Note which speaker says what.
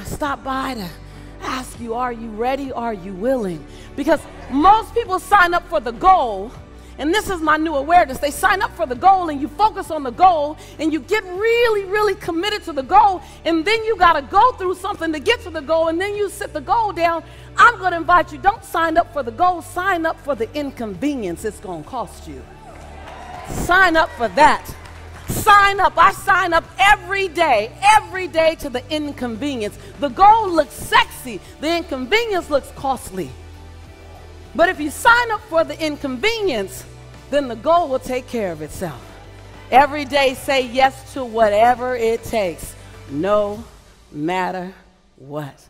Speaker 1: I by to ask you, are you ready? Are you willing? Because most people sign up for the goal, and this is my new awareness. They sign up for the goal, and you focus on the goal, and you get really, really committed to the goal, and then you got to go through something to get to the goal, and then you sit the goal down. I'm going to invite you, don't sign up for the goal, sign up for the inconvenience it's going to cost you. Sign up for that. Sign up. I sign up every day, every day to the inconvenience. The goal looks sexy, the inconvenience looks costly. But if you sign up for the inconvenience, then the goal will take care of itself. Every day, say yes to whatever it takes, no matter what.